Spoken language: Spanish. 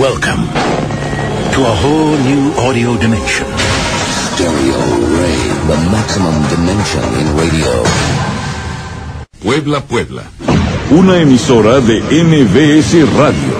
Welcome to a whole new audio dimension. Stereo Ray, the maximum dimension in radio. Puebla, Puebla. Una emisora de MBS Radio.